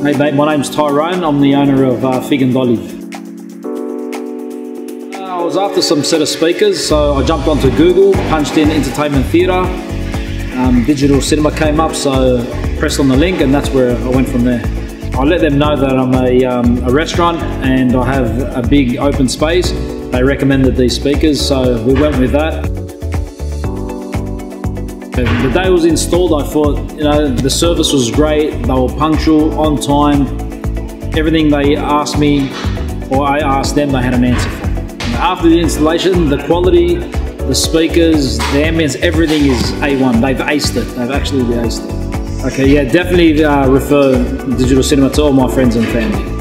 Hey mate, my name's Tyrone. I'm the owner of uh, Fig and Olive. Uh, I was after some set of speakers, so I jumped onto Google, punched in entertainment theatre. Um, digital cinema came up, so pressed on the link, and that's where I went from there. I let them know that I'm a, um, a restaurant and I have a big open space. They recommended these speakers, so we went with that. The day was installed, I thought, you know, the service was great. They were punctual, on time. Everything they asked me, or I asked them, they had an answer for. After the installation, the quality, the speakers, the ambience, everything is A1. They've aced it. They've actually aced it. Okay, yeah, definitely uh, refer digital cinema to all my friends and family.